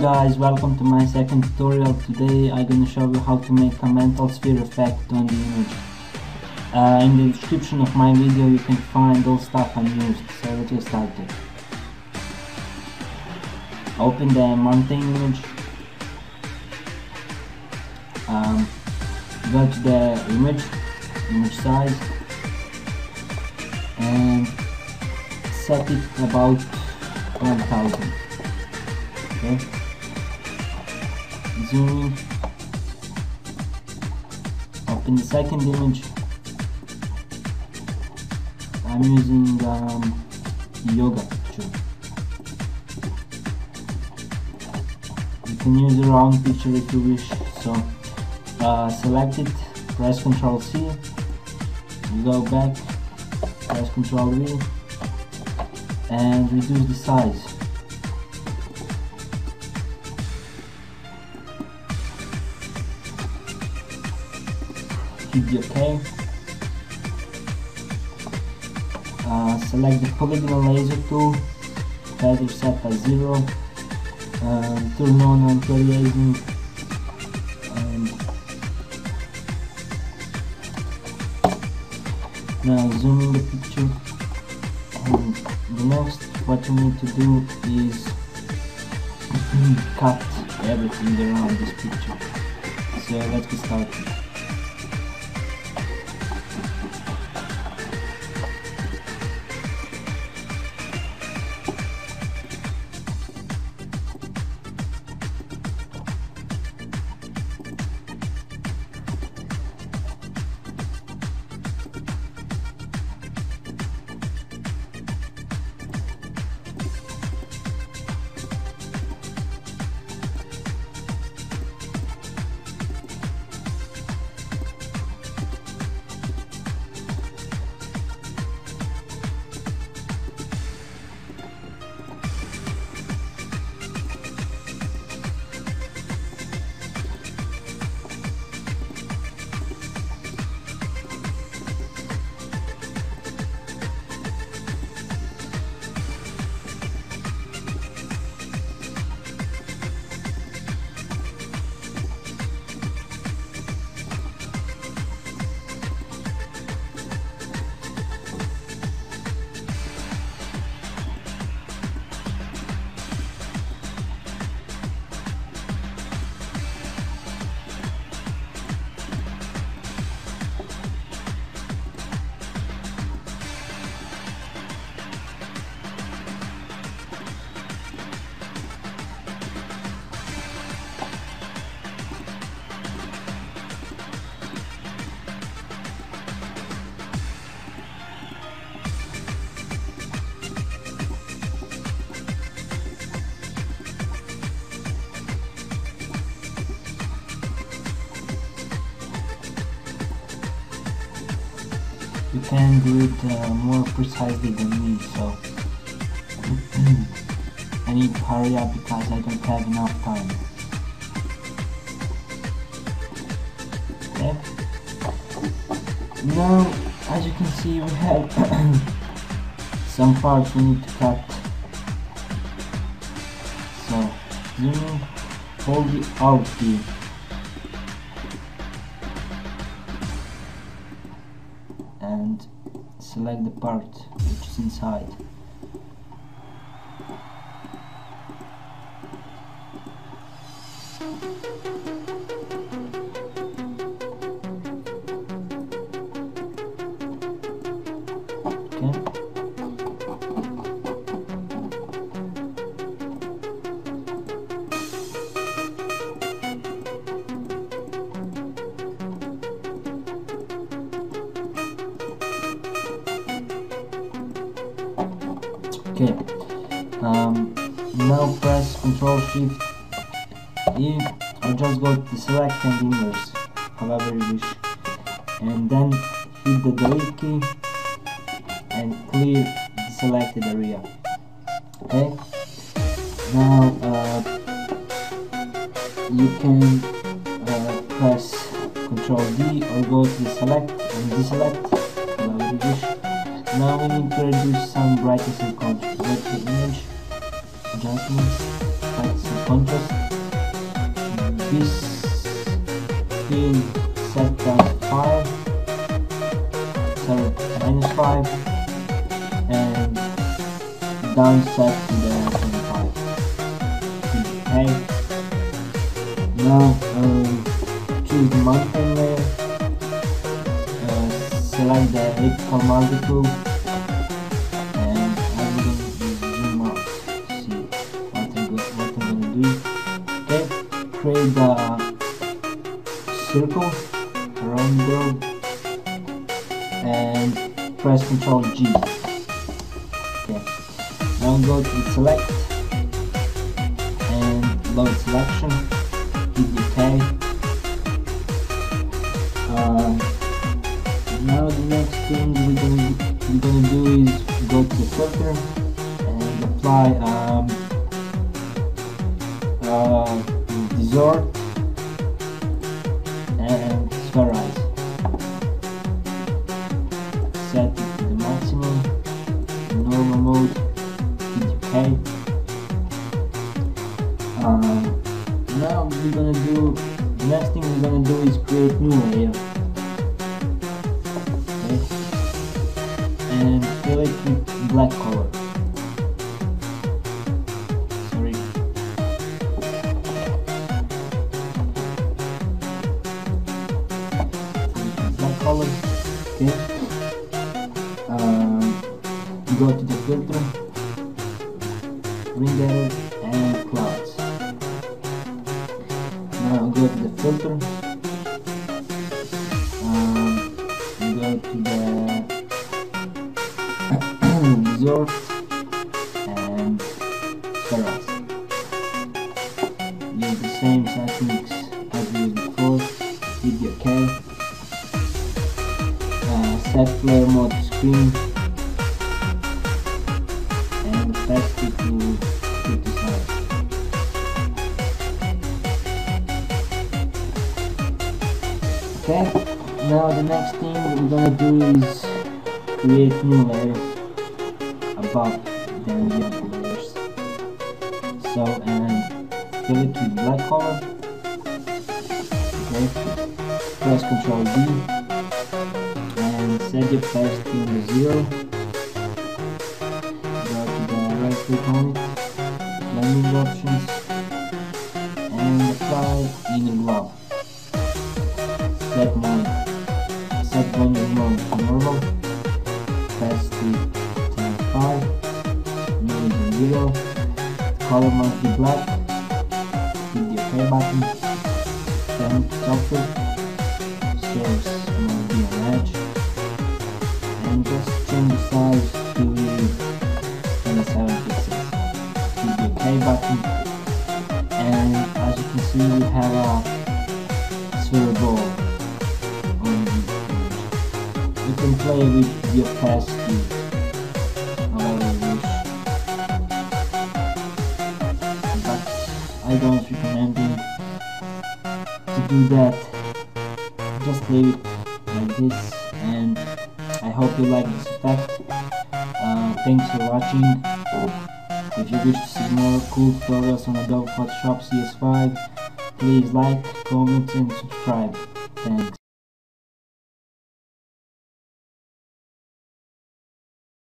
Guys, welcome to my second tutorial. Today I'm gonna show you how to make a mental sphere effect on the image. Uh, in the description of my video you can find all stuff I used, so let's get started. Open the mountain image. Um, go to the image, image size, and set it about 1000 okay zoom in the second image. I'm using um, yoga picture you can use your own picture if you wish. So uh, select it press ctrl C you go back press ctrl V and reduce the size OK. Uh, select the polygonal lasso tool, feather set by 0, uh, turn on anti-aliasing and now zoom in the picture and the next what you need to do is cut everything around this picture so let's get started you can do it uh, more precisely than me so. I need to hurry up because I don't have enough time. Okay now as you can see we have some parts we need to cut. So zoom in. Hold the alt key and select the part which is inside. Okay um, now press ctrl shift E or just go to select and inverse however you wish and then hit the delete key and clear the selected area okay now uh, you can uh, press ctrl D or go to select and deselect however you wish now we need to reduce some brightness. Select the image adjustments, like some contrast. This field set as 5, sorry, minus 5, and down set to the 25. Okay. Now um, choose the mountain layer, uh, select the elliptical marquee create the circle around the globe and press Ctrl G. Okay, now go to select and load selection, hit OK. Uh, now the next thing we're gonna we're gonna do is go to the filter and apply uh, with black color. Sorry. black color. Okay. Um, go to the filter, renderer, and clouds. Now go to the filter. Use the same settings as we used before. Hit the OK. Uh, set flare mode screen and opacity to 50 size. Okay, now the next thing we're gonna do is create new layer above the other fill it with black color. Okay, press Ctrl D. And set the opacity to zero. Go to the right click on it, blending options, and apply inner glow set mode. Set blending mode to normal. Press to times 5 mode is 0 color must be black. the button then software source must be edge and just change the size to 27 pixels hit the ok button. And as you can see we have a sphere ball on the image. You can play with the opacity I don't recommend you to do that. Just leave it like this and I hope you like this effect. Uh, thanks for watching. If you wish to see more cool tutorials on Adobe Photoshop CS5, please like, comment and subscribe. Thanks.